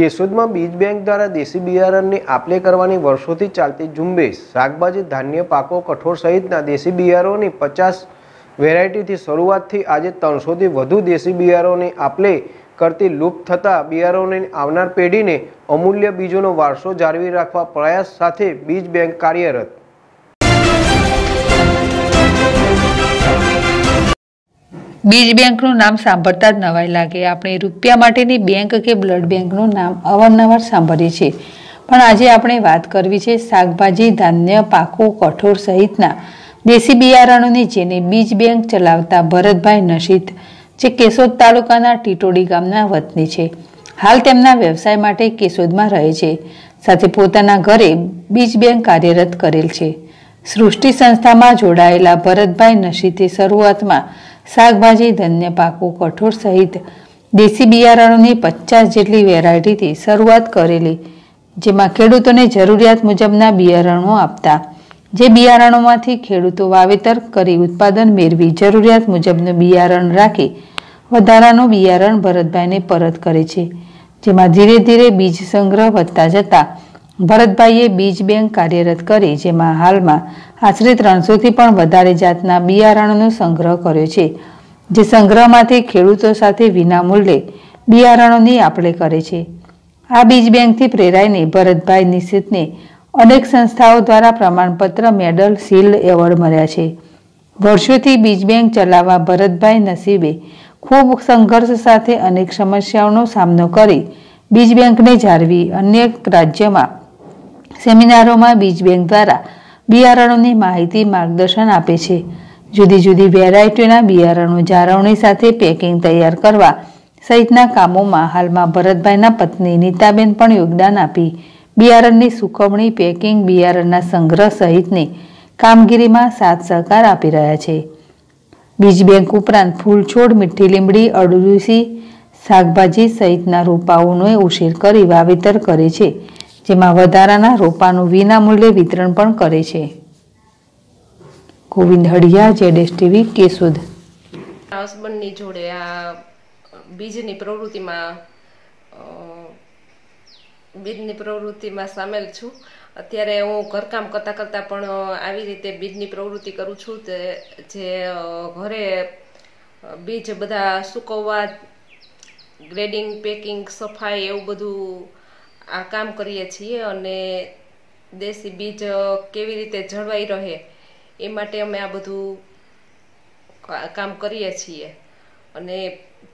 કેશોદમાં બીજ બેંક દ્વારા દેશી બિયારણની આપલે કરવાની વર્ષોથી ચાલતી ઝુંબેશ, શાકભાજી, ધાન્ય પાકો કઠોળ સહિતના દેશી બિયારોની પચાસ વેરાયટીથી શરૂઆતથી આજે ત્રણસોથી વધુ દેશી બિયારણોની આપલે કરતી લુપ્ત થતા બિયારોને આવનાર પેઢીને અમૂલ્ય બીજોનો વારસો જાળવી રાખવા પ્રયાસ સાથે બીજ બેંક કાર્યરત બીજ બેંકનું નામ સાંભળતા જ નવાઈ લાગે. આપણે રૂપિયા માટેની બેંક કે બ્લડ બેંકનું નામ અવારનવાર સાંભળીએ છીએ. પણ આજે આપણે વાત કરવી છે શાકભાજી, ધાન્ય, પાકો, કઠોળ સહિતના. દેશી બિયારણોની જેને બીજ બેંક ચલાવતા ભરતભાઈ નશીત, જે કેશોદ તાલુકાના ટીટોડી ગામના વતની છે. હાલ તેમના વ્યવસાય માટે કેશોદમાં રહે છે. સાથે પોતાના ઘરે બીજ બેંક કાર્યરત કરેલ છે. સૃષ્ટિ સંસ્થામાં જોડાયેલા ભરતભાઈ નશીતે શરૂઆતમાં શાકભાજી, ધન્ય પાકો, કઠોળ સહિત દેશી બિયારણોની પચાસ જેટલી વેરાયટીથી શરૂઆત કરેલી, જેમાં ખેડૂતોને જરૂરિયાત મુજબના બિયારણો આપતા. જે બિયારણોમાંથી ખેડૂતો વાવેતર કરી ઉત્પાદન મેળવી જરૂરિયાત મુજબનું બિયારણ રાખી વધારાનું બિયારણ ભરતભાઈને પરત કરે છે, જેમાં ધીરે ધીરે બીજ સંગ્રહ વધતા જતા ભરતભાઈએ બીજ બેંક કાર્યરત કરી, જેમાં હાલમાં આશરે ત્રણસોથી પણ વધારે જાતના બિયારણોનો સંગ્રહ કર્યો છે, જે સંગ્રહમાંથી ખેડૂતો સાથે વિનામૂલ્યે બિયારણોની આપલે કરે છે. આ બીજ બેંકથી પ્રેરાઈને ભરતભાઈ નિશિતને અનેક સંસ્થાઓ દ્વારા પ્રમાણપત્ર, મેડલ, સીલ એવોર્ડ મળ્યા છે. વર્ષોથી બીજ બેંક ચલાવવા ભરતભાઈ નસીબે ખૂબ સંઘર્ષ સાથે અનેક સમસ્યાઓનો સામનો કરી બીજ બેંકને જાળવી અનેક રાજ્યમાં સેમિનારોમાં બીજ બેંક દ્વારા બિયારણોની માહિતી માર્ગદર્શન આપે છે. જુદી જુદી વેરાયટીના બિયારણો જાળવણી સાથે પેકિંગ તૈયાર કરવા સહિતના કામોમાં હાલમાં ભરતભાઈના પત્ની નીતાબેન પણ યોગદાન આપી. બિયારણની સુકવણી, પેકિંગ, બિયારણના સંગ્રહ સહિતની કામગીરીમાં સાથ સહકાર આપી રહ્યા છે. બીજ બેંક ઉપરાંત ફૂલ છોડ મીઠી લીમડી અડુસી શાકભાજી સહિતના રોપાઓનો ઉછેર કરી વાવેતર કરે છે. જેમાં વધારાના રોપાનું વિનામૂલ્યે વિતરણ પણ કરે છે. ગોવિંદ હડિયા, જેડેશ ટીવી કેસુદ હસબન્ડની જોડે આ બીજની પ્રવૃત્તિમાં બીજની પ્રવૃત્તિમાં સામેલ છું. અત્યારે હું ઘરકામ કરતાં કરતાં પણ આવી રીતે બીજની પ્રવૃત્તિ કરું છું તે, જે ઘરે બીજ બધા સૂકવવા, ગ્રેડિંગ, પેકિંગ, સફાઈ એવું બધું આ કામ કરીએ છીએ અને દેશી બીજ કેવી રીતે જળવાઈ રહે એ માટે અમે આ બધું કામ કરીએ છીએ. અને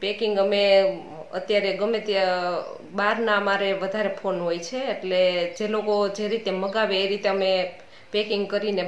પેકિંગ અમે અત્યારે ગમે ત્યાં બહારના અમારે વધારે ફોન હોય છે એટલે જે લોકો જે રીતે મગાવે એ રીતે અમે પેકિંગ કરીને